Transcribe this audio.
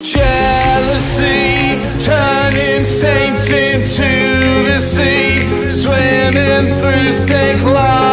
Jealousy turning saints into the sea, swimming through St. lullaby.